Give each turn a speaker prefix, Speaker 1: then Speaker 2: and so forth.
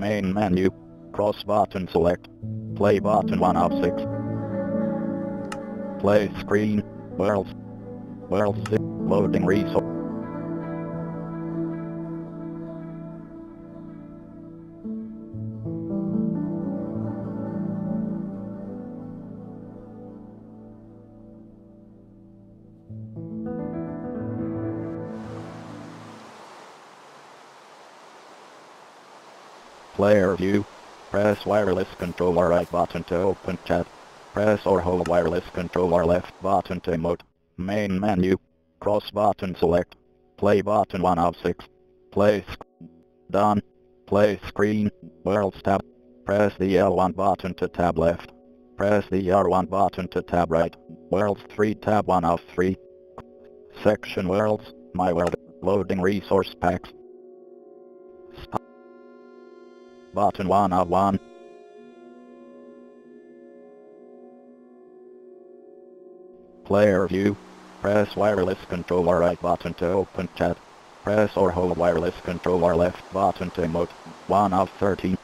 Speaker 1: Main menu. Cross button select. Play button 1 of 6. Play screen. Worlds. Worlds. zip, Loading resource. Player view. Press wireless controller right button to open chat. Press or hold wireless controller left button to emote. Main menu. Cross button select. Play button 1 of 6. Play Done. Play screen. World tab. Press the L1 button to tab left. Press the R1 button to tab right. Worlds 3 tab 1 of 3. Section Worlds. My World. Loading resource packs. Button 1 of 1. Player view. Press wireless controller right button to open chat. Press or hold wireless controller left button to emote. 1 of 13.